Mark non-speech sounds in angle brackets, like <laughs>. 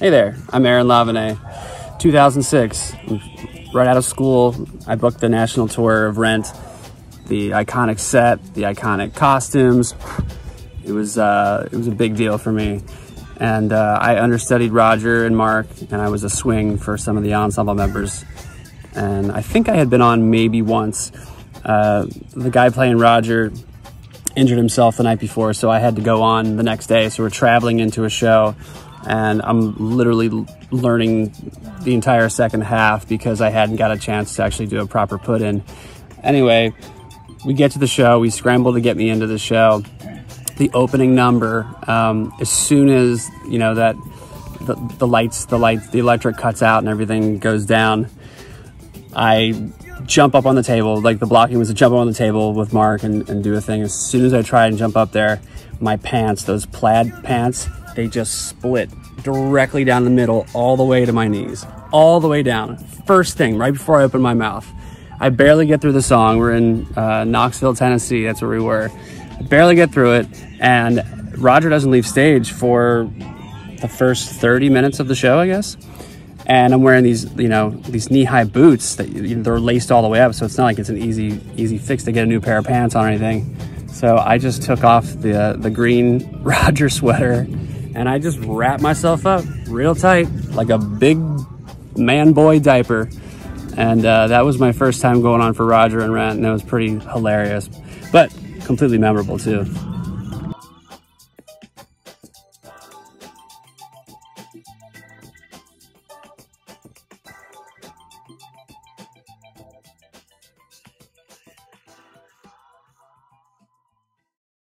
Hey there, I'm Aaron LaVigne. 2006, right out of school, I booked the national tour of Rent. The iconic set, the iconic costumes. It was uh, it was a big deal for me, and uh, I understudied Roger and Mark, and I was a swing for some of the ensemble members. And I think I had been on maybe once. Uh, the guy playing Roger injured himself the night before, so I had to go on the next day. So we're traveling into a show and I'm literally learning the entire second half because I hadn't got a chance to actually do a proper put in. Anyway, we get to the show, we scramble to get me into the show. The opening number, um, as soon as you know that the, the lights, the lights, the electric cuts out and everything goes down, I jump up on the table. Like the blocking was to jump on the table with Mark and, and do a thing. As soon as I try and jump up there, my pants, those plaid pants, they just split directly down the middle all the way to my knees, all the way down. First thing, right before I open my mouth. I barely get through the song. We're in uh, Knoxville, Tennessee. That's where we were. Barely get through it, and Roger doesn't leave stage for the first 30 minutes of the show, I guess. And I'm wearing these, you know, these knee-high boots that you know, they're laced all the way up, so it's not like it's an easy, easy fix to get a new pair of pants on or anything. So I just took off the uh, the green <laughs> Roger sweater and I just wrapped myself up real tight like a big man boy diaper. And uh, that was my first time going on for Roger and Rent, and it was pretty hilarious, but completely memorable too.